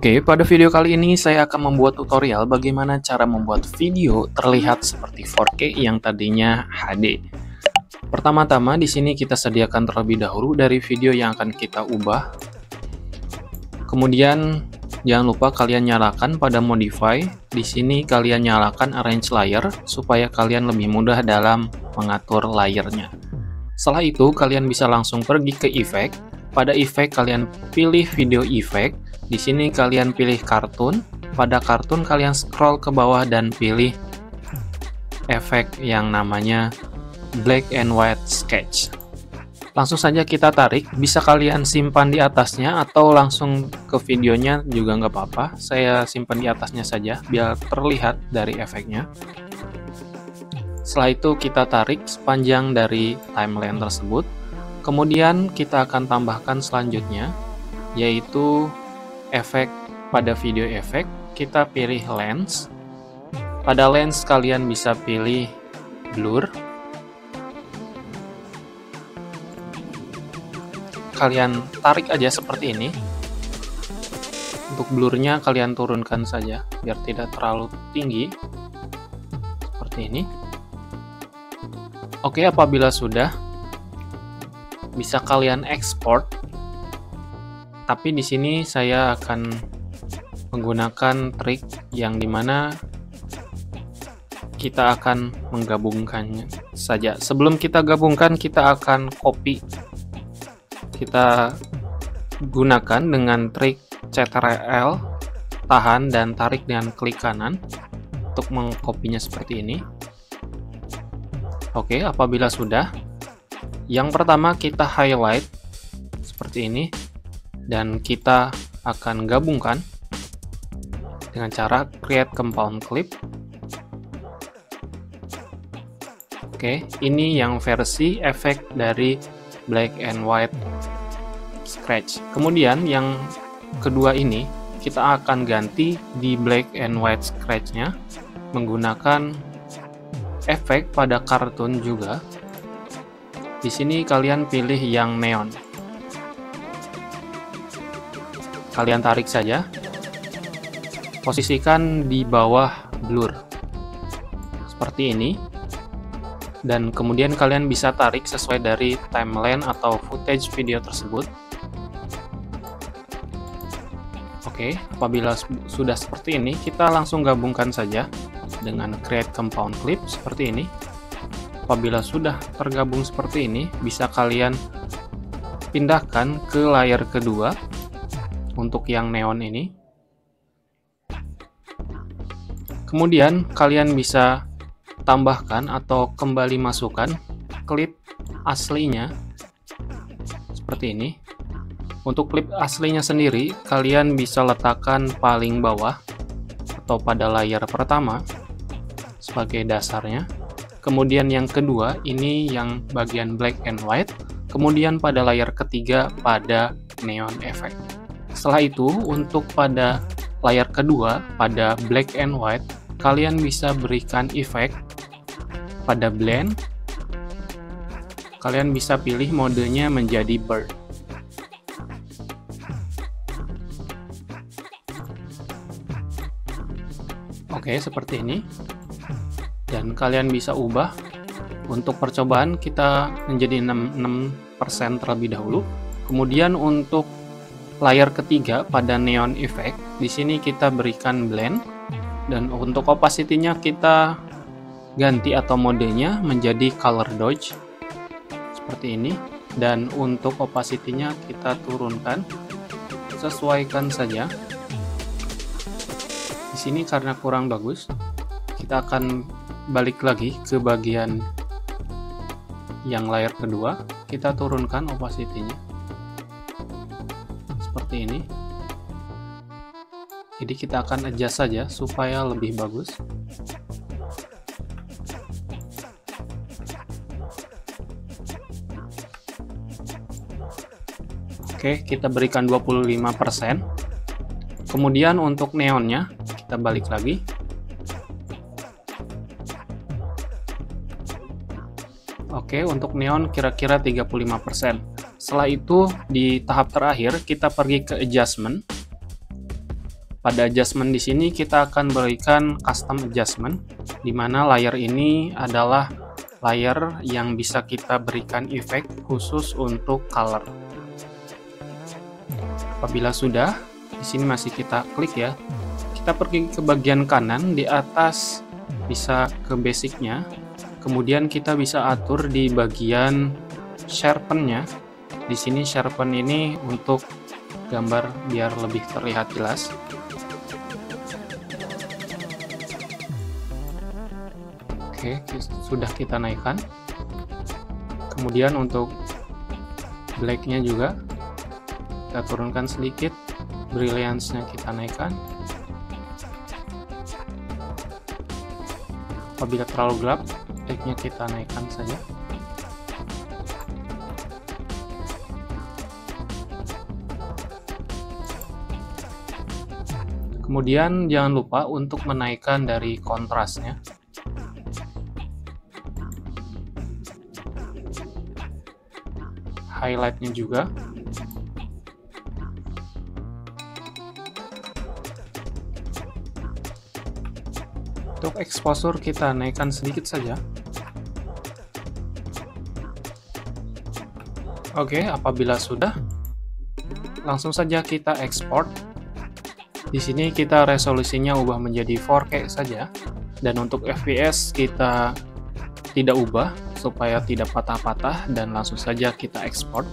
Oke, pada video kali ini saya akan membuat tutorial bagaimana cara membuat video terlihat seperti 4K yang tadinya HD. Pertama-tama di sini kita sediakan terlebih dahulu dari video yang akan kita ubah. Kemudian jangan lupa kalian nyalakan pada modify. Di sini kalian nyalakan arrange layer supaya kalian lebih mudah dalam mengatur layernya. Setelah itu kalian bisa langsung pergi ke effect. Pada effect kalian pilih video effect di sini kalian pilih kartun. Pada kartun kalian scroll ke bawah dan pilih efek yang namanya black and white sketch. Langsung saja kita tarik, bisa kalian simpan di atasnya atau langsung ke videonya juga nggak apa-apa. Saya simpan di atasnya saja biar terlihat dari efeknya. Setelah itu kita tarik sepanjang dari timeline tersebut. Kemudian kita akan tambahkan selanjutnya, yaitu efek pada video efek, kita pilih lens. Pada lens kalian bisa pilih blur. Kalian tarik aja seperti ini. Untuk blurnya kalian turunkan saja biar tidak terlalu tinggi. Seperti ini. Oke, apabila sudah bisa kalian export tapi di sini saya akan menggunakan trik yang di mana kita akan menggabungkannya saja. Sebelum kita gabungkan, kita akan copy. Kita gunakan dengan trik Ctrl, tahan dan tarik dengan klik kanan untuk mengkopinya seperti ini. Oke, apabila sudah, yang pertama kita highlight seperti ini dan kita akan gabungkan dengan cara create compound clip Oke, ini yang versi efek dari black and white scratch. Kemudian yang kedua ini kita akan ganti di black and white scratch-nya menggunakan efek pada kartun juga. Di sini kalian pilih yang neon kalian tarik saja. Posisikan di bawah blur. Seperti ini. Dan kemudian kalian bisa tarik sesuai dari timeline atau footage video tersebut. Oke apabila sudah seperti ini kita langsung gabungkan saja dengan create compound clip seperti ini. Apabila sudah tergabung seperti ini bisa kalian pindahkan ke layar kedua untuk yang neon ini. Kemudian kalian bisa tambahkan atau kembali masukkan klip aslinya seperti ini. Untuk klip aslinya sendiri, kalian bisa letakkan paling bawah atau pada layar pertama sebagai dasarnya. Kemudian yang kedua, ini yang bagian black and white. Kemudian pada layar ketiga pada neon effect. Setelah itu, untuk pada layar kedua, pada black and white, kalian bisa berikan efek pada blend. Kalian bisa pilih modenya menjadi bird. Oke, seperti ini. Dan kalian bisa ubah. Untuk percobaan kita menjadi 6%, 6 terlebih dahulu. Kemudian untuk layar ketiga pada neon effect, di sini kita berikan blend. Dan untuk opacity-nya kita ganti atau modenya menjadi color dodge seperti ini. Dan untuk opacity-nya kita turunkan. Sesuaikan saja. Di sini karena kurang bagus kita akan balik lagi ke bagian yang layar kedua. Kita turunkan opacity-nya seperti ini jadi kita akan adjust saja supaya lebih bagus Oke, kita berikan 25%. Kemudian untuk neonnya, kita balik lagi. Oke, untuk neon kira-kira 35%. Setelah itu di tahap terakhir kita pergi ke adjustment. pada adjustment di sini kita akan berikan custom adjustment, di mana layer ini adalah layer yang bisa kita berikan efek khusus untuk color. Apabila sudah, di sini masih kita klik ya. Kita pergi ke bagian kanan di atas bisa ke basicnya. Kemudian kita bisa atur di bagian sharpen-nya. Di sini sharpen ini untuk gambar biar lebih terlihat jelas. Oke, sudah kita naikkan. Kemudian untuk black-nya juga kita turunkan sedikit brilliance-nya kita naikkan apabila terlalu gelap black-nya kita naikkan saja kemudian jangan lupa untuk menaikkan dari kontrasnya highlightnya juga Untuk exposure kita naikkan sedikit saja. Oke, apabila sudah, langsung saja kita export. Di sini kita resolusinya ubah menjadi 4K saja. Dan untuk FPS kita tidak ubah supaya tidak patah-patah dan langsung saja kita export.